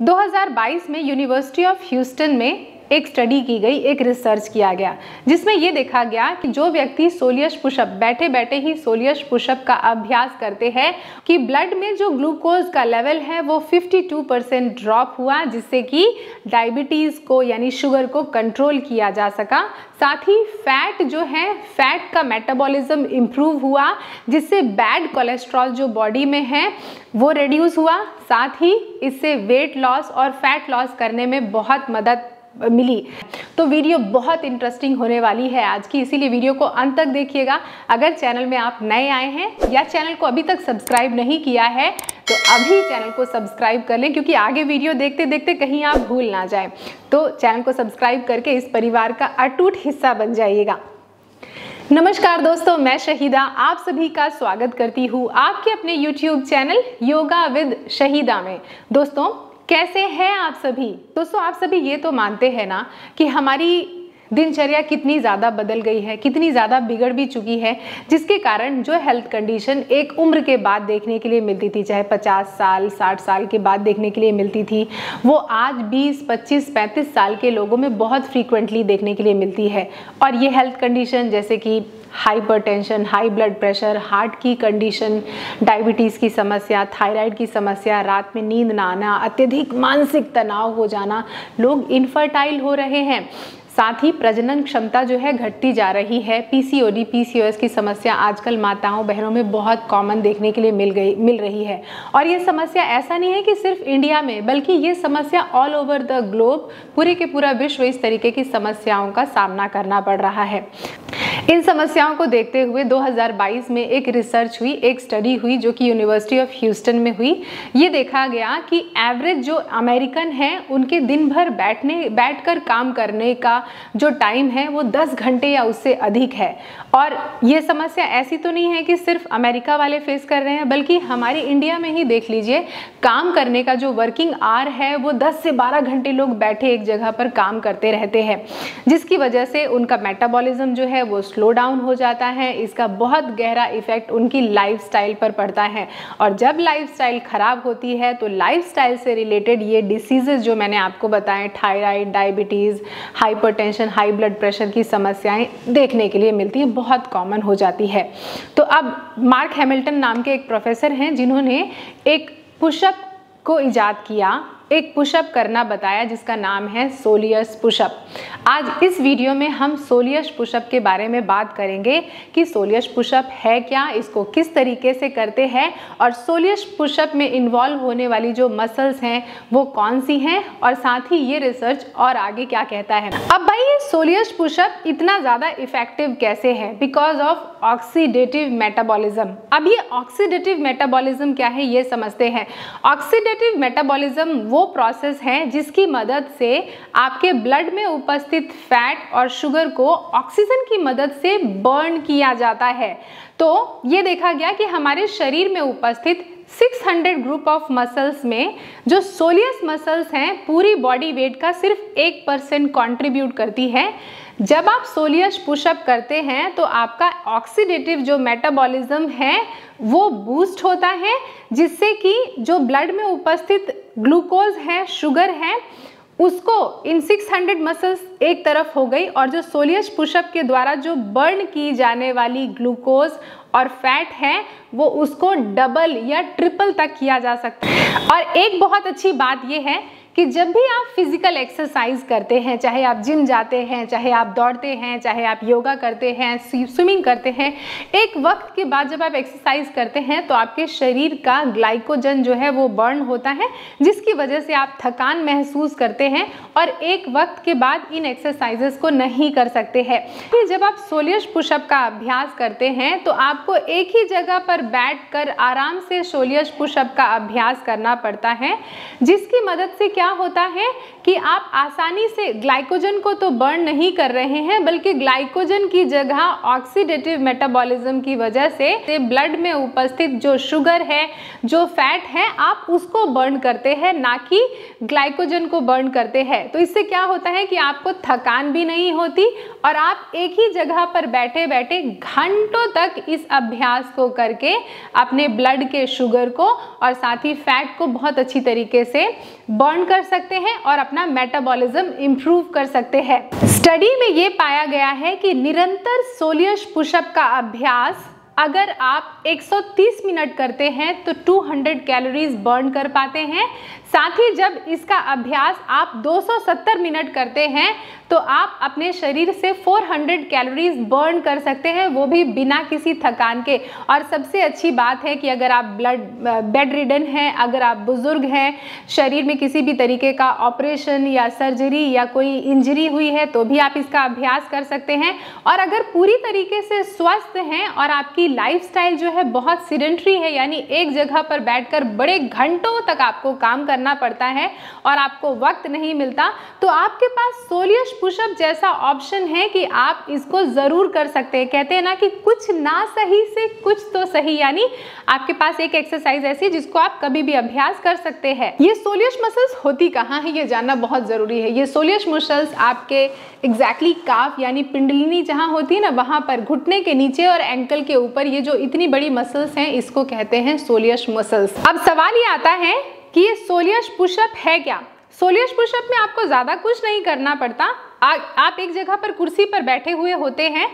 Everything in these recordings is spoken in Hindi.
2022 में यूनिवर्सिटी ऑफ़ ह्यूस्टन में एक स्टडी की गई, एक रिसर्च किया गया, जिसमें ये देखा गया कि जो व्यक्ति सोलियस पुशअप बैठे बैठे ही सोलियस पुशअप का अभ्यास करते हैं, कि ब्लड में जो ग्लूकोज का लेवल है, वो 52 परसेंट ड्रॉप हुआ, जिससे कि डायबिटीज़ को, यानी शुगर को कंट्रोल किया जा सका। साथ ही फैट जो है फैट का मेटाबॉलिज्म इम्प्रूव हुआ, जिससे बैड कोलेस्ट्रॉल जो बॉडी में है, वो रिड्यूस हुआ। साथ ही इससे वेट लॉस और फैट लॉस करने में बहुत मदद मिली। तो वीडियो बहुत इंटरेस्टिंग होने वाली है आज की, इसीलिए वीडियो को अंत तक देखिएगा। अगर चैनल में आप नए आए हैं या चैनल को अभी तक सब्सक्राइब नहीं किया है तो अभी चैनल को सब्सक्राइब कर लें, क्योंकि आगे वीडियो देखते देखते कहीं आप भूल ना जाए। तो चैनल को सब्सक्राइब करके इस परिवार का अटूट हिस्सा बन जाइएगा। नमस्कार दोस्तों, मैं शहीदा आप सभी का स्वागत करती हूँ आपके अपने YouTube channel yoga with Shahida में। दोस्तों कैसे हैं आप सभी? दोस्तों आप सभी ये तो मानते हैं ना कि हमारी दिनचर्या कितनी ज़्यादा बदल गई है कितनी ज़्यादा बिगड़ भी चुकी है जिसके कारण जो हेल्थ कंडीशन एक उम्र के बाद देखने के लिए मिलती थी चाहे 50 साल 60 साल के बाद देखने के लिए मिलती थी वो आज 20, 25, 35 साल के लोगों में बहुत फ्रीक्वेंटली देखने के लिए मिलती है। और ये हेल्थ कंडीशन जैसे कि hypertension high blood pressure heart की कंडीशन डायबिटीज़ की समस्या थायराइड की समस्या रात में नींद ना आना अत्यधिक मानसिक तनाव हो जाना लोग इनफर्टाइल हो रहे हैं। साथ ही प्रजनन क्षमता जो है घटती जा रही है। पीसीओडी पीसीओएस की समस्या आजकल माताओं बहनों में बहुत कॉमन देखने के लिए मिल गई, मिल रही है। और ये समस्या ऐसा नहीं है कि सिर्फ़ इंडिया में, बल्कि ये समस्या ऑल ओवर द ग्लोब पूरे के पूरा विश्व इस तरीके की समस्याओं का सामना करना पड़ रहा है। इन समस्याओं को देखते हुए 2022 में एक रिसर्च हुई, एक स्टडी हुई जो कि यूनिवर्सिटी ऑफ़ ह्यूस्टन में हुई। ये देखा गया कि एवरेज जो अमेरिकन हैं, उनके दिन भर बैठने, बैठकर काम करने का जो टाइम है, वो 10 घंटे या उससे अधिक है। और ये समस्या ऐसी तो नहीं है कि सिर्फ़ अमेरिका वाले फेस कर रहे हैं, बल्कि हमारे इंडिया में ही देख लीजिए, काम करने का जो वर्किंग आर है, वो 10 से 12 घंटे लोग बैठे एक जगह पर काम करते रहते हैं, जिसकी वजह से उनका मेटाबॉलिज्म जो है वो स्लो डाउन हो जाता है, इसका बहुत गहरा इफ़ेक्ट उनकी लाइफ पर पड़ता है। और जब लाइफ खराब होती है तो लाइफ से रिलेटेड ये डिसीजेज जो मैंने आपको बताएँ thyroid diabetes hypertension high blood pressure की समस्याएँ देखने के लिए मिलती हैं, बहुत कॉमन हो जाती है। तो अब मार्क हैमिल्टन नाम के एक प्रोफेसर हैं, जिन्होंने एक पुशअप को ईजाद किया एक पुशअप करना बताया, जिसका नाम है सोलियस पुशअप। आज इस वीडियो में हम सोलियस पुशअप के बारे में बात करेंगे कि सोलियस पुशअप है क्या, इसको किस तरीके से करते हैं और सोलियस पुशअप में इन्वॉल्व होने वाली जो मसल्स हैं, वो कौन सी हैं और साथ ही ये रिसर्च और आगे क्या कहता है। अब भाई ये सोलियस पुशअप इतना ज़्यादा इफ़ेक्टिव कैसे है? बिकॉज़ ऑफ़ ऑक्सीडेटिव मेटाबॉलिज्म अब ये ऑक्सीडेटिव मेटाबॉलिज्म क्या है, ये समझते हैं। ऑक्सीडेटिव मेटाबॉलिज्म वो प्रोसेस है जिसकी मदद से आपके ब्लड में उपस्थित फैट और शुगर को ऑक्सीजन की मदद से बर्न किया जाता है। तो ये देखा गया कि हमारे शरीर में उपस्थित 600 ग्रुप ऑफ़ मसल्स में जो सोलियस मसल्स हैं, पूरी बॉडी वेट का सिर्फ़ एक परसेंट कॉन्ट्रीब्यूट करती है। जब आप सोलियस पुशअप करते हैं तो आपका ऑक्सीडेटिव जो मेटाबॉलिज्म है, वो बूस्ट होता है, जिससे कि जो ब्लड में उपस्थित ग्लूकोज है शुगर है, उसको इन 600 मसल्स एक तरफ़ हो गई और जो सोलियस पुशअप के द्वारा जो बर्न की जाने वाली ग्लूकोज और फैट है, वो उसको डबल या ट्रिपल तक किया जा सकता है। और एक बहुत अच्छी बात यह है कि जब भी आप फ़िज़िकल एक्सरसाइज करते हैं, चाहे आप जिम जाते हैं, चाहे आप दौड़ते हैं, चाहे आप योगा करते हैं स्विमिंग करते हैं, एक वक्त के बाद जब आप एक्सरसाइज करते हैं तो आपके शरीर का ग्लाइकोजन जो है वो बर्न होता है, जिसकी वजह से आप थकान महसूस करते हैं और एक वक्त के बाद इन एक्सरसाइजेस को नहीं कर सकते हैं। फिर जब आप सोलियस पुशअप का अभ्यास करते हैं तो आपको एक ही जगह पर बैठ कर आराम से सोलियस पुशअप का अभ्यास करना पड़ता है, जिसकी मदद से क्या होता है कि आप आसानी से ग्लाइकोजन को तो बर्न नहीं कर रहे हैं, बल्कि ग्लाइकोजन की जगह ऑक्सीडेटिव मेटाबॉलिज्म की वजह से ब्लड में उपस्थित जो शुगर है, जो फैट है, आप उसको बर्न करते हैं, ना कि ग्लाइकोजन को बर्न करते हैं। तो इससे क्या होता है कि आपको थकान भी नहीं होती और आप एक ही जगह पर बैठे बैठे घंटों तक इस अभ्यास को करके अपने ब्लड के शुगर को और साथ ही फैट को बहुत अच्छी तरीके से बर्न कर सकते हैं और अपना मेटाबॉलिज्म इम्प्रूव कर सकते हैं। स्टडी में ये पाया गया है कि निरंतर सोलियश पुशअप का अभ्यास अगर आप 130 मिनट करते हैं तो 200 कैलोरीज बर्न कर पाते हैं। साथ ही जब इसका अभ्यास आप 270 मिनट करते हैं तो आप अपने शरीर से 400 कैलोरीज बर्न कर सकते हैं, वो भी बिना किसी थकान के। और सबसे अच्छी बात है कि अगर आप ब्लड बेड रिडन हैं, अगर आप बुज़ुर्ग हैं, शरीर में किसी भी तरीके का ऑपरेशन या सर्जरी या कोई इंजरी हुई है तो भी आप इसका अभ्यास कर सकते हैं। और अगर पूरी तरीके से स्वस्थ हैं और आपकी लाइफ जो है बहुत सीडेंट्री है, यानी एक जगह पर बैठ बड़े घंटों तक आपको काम करना करना पड़ता है और आपको वक्त नहीं मिलता तो आपके पास सोलियस पुशअप जैसा ऑप्शन है कि आप इसको ज़रूर कर सकते हैं। कहते हैं ना कि कुछ ना सही से कुछ तो सही, यानी आपके पास एक एक्सरसाइज ऐसी है जिसको आप कभी भी अभ्यास कर सकते हैं। ये सोलियस मसल्स होती कहाँ है, ये जानना बहुत ज़रूरी है। ये सोलियस मसल्स आपके एग्जैक्टली exactly काफ यानी पिंडलिनी जहाँ होती है ना, वहाँ पर घुटने के नीचे और एंकल के ऊपर ये जो इतनी बड़ी मसल्स हैं, इसको कहते हैं सोलियस मसल्स अब सवाल ये आता है कि ये सोलियस पुशअप है क्या? सोलियस पुशअप में आपको ज़्यादा कुछ नहीं करना पड़ता। आ, आप एक जगह पर कुर्सी पर बैठे हुए होते हैं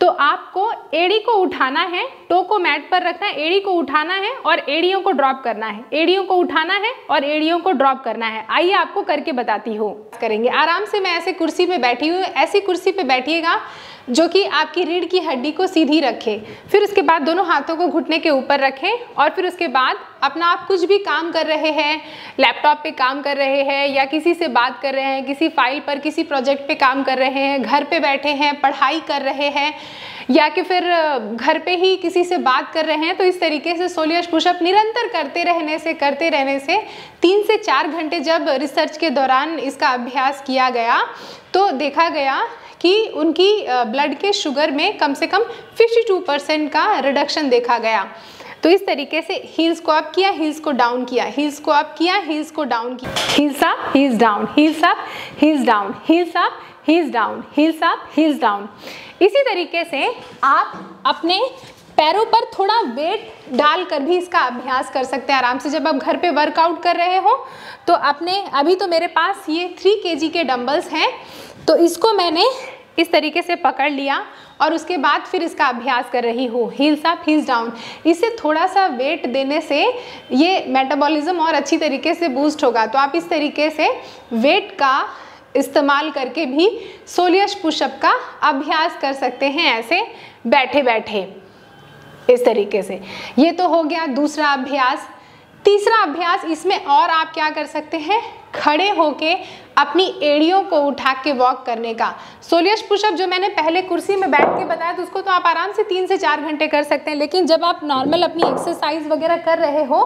तो आपको एड़ी को उठाना है टो को मैट पर रखना है एड़ी को उठाना है और एड़ियों को ड्रॉप करना है। एड़ियों को उठाना है और एड़ियों को ड्रॉप करना है। आइए आपको करके बताती हूँ। करेंगे। आराम से मैं ऐसे कुर्सी पे बैठी हुई ऐसी कुर्सी पे बैठिएगा जो कि आपकी रीढ़ की हड्डी को सीधी रखे, फिर उसके बाद दोनों हाथों को घुटने के ऊपर रखें और फिर उसके बाद अपना आप कुछ भी काम कर रहे हैं, लैपटॉप पे काम कर रहे हैं या किसी से बात कर रहे हैं, किसी फ़ाइल पर, किसी प्रोजेक्ट पे काम कर रहे हैं, घर पे बैठे हैं, पढ़ाई कर रहे हैं या कि फिर घर पे ही किसी से बात कर रहे हैं तो इस तरीके से सोलियस पुशअप निरंतर करते रहने से, करते रहने से तीन से चार घंटे जब रिसर्च के दौरान इसका अभ्यास किया गया तो देखा गया कि उनकी ब्लड के शुगर में कम से कम 52 परसेंट का रिडक्शन देखा गया। तो इस तरीके से हील्स को अप किया हील्स को डाउन किया हील्स को अप किया हील्स को डाउन किया। Heels up heels down heels up heels down heels up heels down heels up heels down इसी तरीके से आप अपने पैरों पर थोड़ा वेट डालकर भी इसका अभ्यास कर सकते हैं आराम से। जब आप घर पे वर्कआउट कर रहे हो तो अपने, अभी तो मेरे पास ये थ्री के के डम्बल्स हैं तो इसको मैंने इस तरीके से पकड़ लिया और उसके बाद फिर इसका अभ्यास कर रही हूँ। हील्स अप हील्स डाउन इसे थोड़ा सा वेट देने से ये मेटाबॉलिज्म और अच्छी तरीके से बूस्ट होगा। तो आप इस तरीके से वेट का इस्तेमाल करके भी सोलियश पुशअप का अभ्यास कर सकते हैं ऐसे बैठे बैठे इस तरीके से। ये तो हो गया दूसरा अभ्यास। तीसरा अभ्यास, इसमें और आप क्या कर सकते हैं? खड़े होके अपनी एड़ियों को उठा के वॉक करने का। सोलियस पुशअप जो मैंने पहले कुर्सी में बैठ के बताया तो उसको तो आप आराम से तीन से चार घंटे कर सकते हैं, लेकिन जब आप नॉर्मल अपनी एक्सरसाइज वगैरह कर रहे हो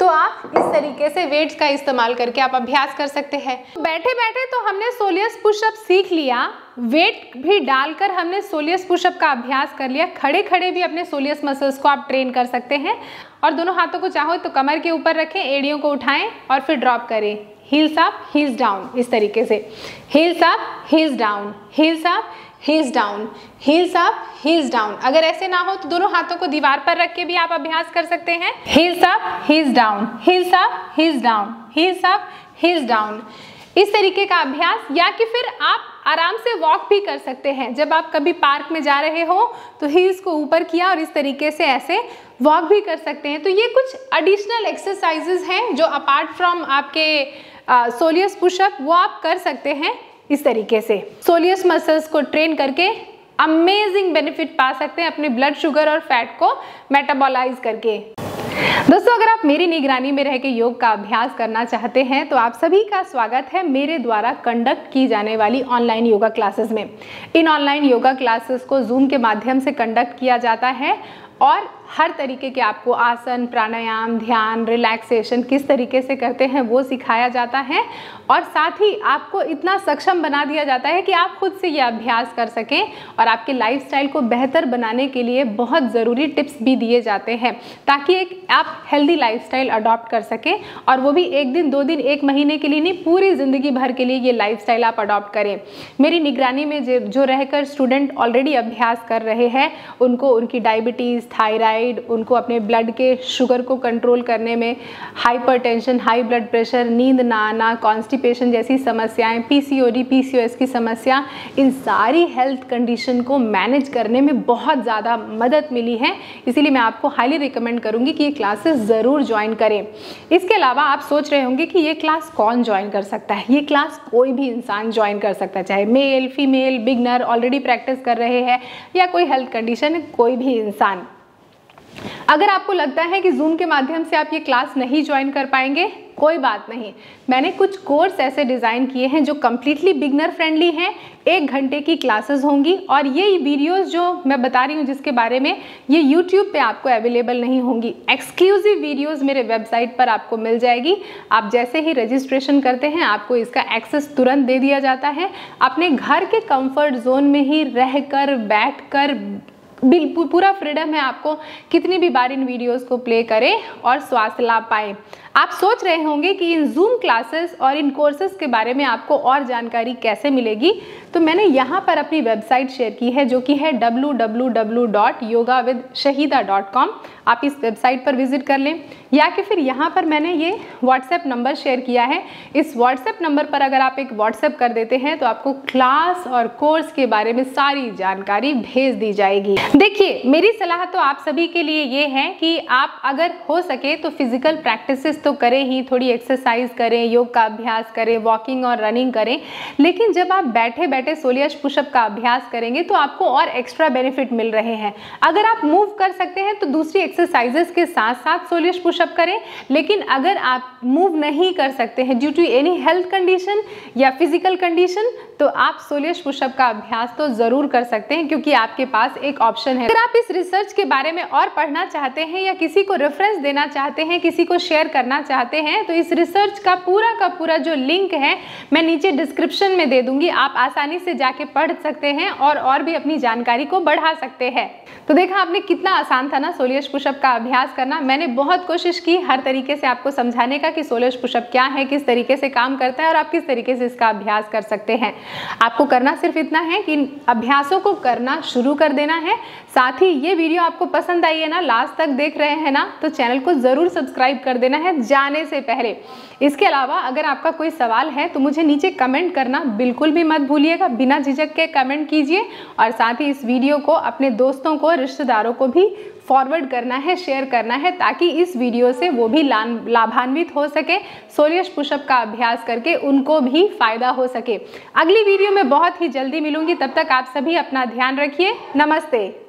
तो आप इस तरीके से वेट्स का इस्तेमाल करके आप अभ्यास कर सकते हैं। बैठे बैठे तो हमने सोलियस पुशअप सीख लिया। वेट भी डालकर हमने सोलियस पुशअप का अभ्यास कर लिया। खड़े खड़े भी अपने सोलियस मसल्स को आप ट्रेन कर सकते हैं। और दोनों हाथों को चाहो तो कमर के ऊपर रखें, एड़ियों को उठाएँ और फिर ड्रॉप करें। हील्स अप हील्स डाउन इस तरीके से। Heels up heels down heels up heels down heels up heels down अगर ऐसे ना हो तो दोनों हाथों को दीवार पर रख के भी आप अभ्यास कर सकते हैं। Heels up heels down heels up heels down heels up heels down इस तरीके का अभ्यास या कि फिर आप आराम से वॉक भी कर सकते हैं। जब आप कभी पार्क में जा रहे हो तो हील्स को ऊपर किया और इस तरीके से ऐसे वॉक भी कर सकते हैं। तो ये कुछ एडिशनल एक्सरसाइजेज हैं जो अपार्ट फ्रॉम आपके सोलियस पुशअप वो आप कर सकते हैं। इस तरीके से। सोलियस मसल्स को ट्रेन करके अमेजिंग बेनिफिट पा सकते हैं अपने ब्लड शुगर और फैट को मेटाबोलाइज करके। दोस्तों, अगर आप मेरी निगरानी में रह के योग का अभ्यास करना चाहते हैं तो आप सभी का स्वागत है मेरे द्वारा कंडक्ट की जाने वाली ऑनलाइन योगा क्लासेस में। इन ऑनलाइन योगा क्लासेस को जूम के माध्यम से कंडक्ट किया जाता है और हर तरीके के आपको आसन, प्राणायाम, ध्यान रिलैक्सेशन किस तरीके से करते हैं वो सिखाया जाता है। और साथ ही आपको इतना सक्षम बना दिया जाता है कि आप खुद से ये अभ्यास कर सकें और आपके लाइफस्टाइल को बेहतर बनाने के लिए बहुत ज़रूरी टिप्स भी दिए जाते हैं, ताकि एक आप हेल्दी लाइफस्टाइल अडॉप्ट कर सकें और वो भी एक दिन, दो दिन, एक महीने के लिए नहीं, पूरी ज़िंदगी भर के लिए ये लाइफ आप अडॉप्ट करें। मेरी निगरानी में जो रहकर स्टूडेंट ऑलरेडी अभ्यास कर रहे हैं, उनको उनकी डायबिटीज़ थायराइड थायराइड उनको अपने ब्लड के शुगर को कंट्रोल करने में हाइपरटेंशन हाई ब्लड प्रेशर नींद ना आना कॉन्स्टिपेशन जैसी समस्याएँ पीसीओडी पीसीओएस की समस्या, इन सारी हेल्थ कंडीशन को मैनेज करने में बहुत ज़्यादा मदद मिली है। इसीलिए मैं आपको हाईली रिकमेंड करूँगी कि ये क्लासेस ज़रूर ज्वाइन करें। इसके अलावा आप सोच रहे होंगे कि ये क्लास कौन ज्वाइन कर सकता है? ये क्लास कोई भी इंसान ज्वाइन कर सकता है, चाहे male female beginner already practice कर रहे हैं या कोई हेल्थ कंडीशन कोई भी इंसान। अगर आपको लगता है कि जूम के माध्यम से आप ये क्लास नहीं ज्वाइन कर पाएँगे, कोई बात नहीं। मैंने कुछ कोर्स ऐसे डिज़ाइन किए हैं जो कम्प्लीटली बिगनर फ्रेंडली हैं। एक घंटे की क्लासेस होंगी और ये वीडियोस जो मैं बता रही हूँ जिसके बारे में, ये यूट्यूब पे आपको अवेलेबल नहीं होंगी। एक्सक्लूसिव वीडियोस मेरे वेबसाइट पर आपको मिल जाएगी। आप जैसे ही रजिस्ट्रेशन करते हैं, आपको इसका एक्सेस तुरंत दे दिया जाता है। अपने घर के कंफर्ट जोन में ही रहकर बैठकर पूरा फ्रीडम है आपको कितनी भी बार इन वीडियोस को प्ले करें और स्वास्थ्य लाभ पाए। आप सोच रहे होंगे कि इन जूम क्लासेस और इन कोर्सेज के बारे में आपको और जानकारी कैसे मिलेगी? तो मैंने यहाँ पर अपनी वेबसाइट शेयर की है, जो कि है www.yogavidshahida.com आप इस वेबसाइट पर विज़िट कर लें, या कि फिर यहाँ पर मैंने ये व्हाट्सएप नंबर शेयर किया है। इस व्हाट्सएप नंबर पर अगर आप एक व्हाट्सएप कर देते हैं तो आपको क्लास और कोर्स के बारे में सारी जानकारी भेज दी जाएगी। देखिए, मेरी सलाह तो आप सभी के लिए ये है कि आप अगर हो सके तो फ़िज़िकल प्रैक्टिसेस तो करें ही, थोड़ी एक्सरसाइज करें, योग का अभ्यास करें वॉकिंग और रनिंग करें। लेकिन जब आप बैठे बैठे सोलियस पुशअप का अभ्यास करेंगे तो आपको और एक्स्ट्रा बेनिफिट मिल रहे हैं। अगर आप मूव कर सकते हैं तो दूसरी एक्सरसाइजेस के साथ साथ सोलियस पुशअप करें। लेकिन अगर आप मूव नहीं कर सकते हैं due to any health condition या फ़िज़िकल कंडीशन तो आप सोलियस पुशअप का अभ्यास तो ज़रूर कर सकते हैं क्योंकि आपके पास एक ऑप्शन है। अगर आप इस रिसर्च के बारे में और पढ़ना चाहते हैं या किसी को रेफरेंस देना चाहते हैं, किसी को शेयर करना चाहते हैं तो इस रिसर्च का पूरा का पूरा जो लिंक है, मैं नीचे डिस्क्रिप्शन में दे दूँगी। आप आसानी से जाके पढ़ सकते हैं और और भी अपनी जानकारी को बढ़ा सकते हैं। तो देखा आपने कितना आसान था ना सोलियस पुशअप का अभ्यास करना। मैंने बहुत कोशिश की हर तरीके से आपको समझाने का कि सोलियस पुशअप क्या है, किस तरीके से काम करता है और आप किस तरीके से इसका अभ्यास कर सकते हैं। आपको करना सिर्फ़ इतना है कि अभ्यासों को करना शुरू कर देना है। साथ ही ये वीडियो आपको पसंद आई है ना, लास्ट तक देख रहे हैं ना तो चैनल को ज़रूर सब्सक्राइब कर देना है जाने से पहले। इसके अलावा अगर आपका कोई सवाल है तो मुझे नीचे कमेंट करना बिल्कुल भी मत भूलिएगा बिना झिझक के कमेंट कीजिए और साथ ही इस वीडियो को अपने दोस्तों को, रिश्तेदारों को भी फॉरवर्ड करना है शेयर करना है ताकि इस वीडियो से वो भी लाभान्वित हो सके। सोलियस पुशअप का अभ्यास करके उनको भी फ़ायदा हो सके। अगली वीडियो में बहुत ही जल्दी मिलूँगी। तब तक आप सभी अपना ध्यान रखिए। नमस्ते।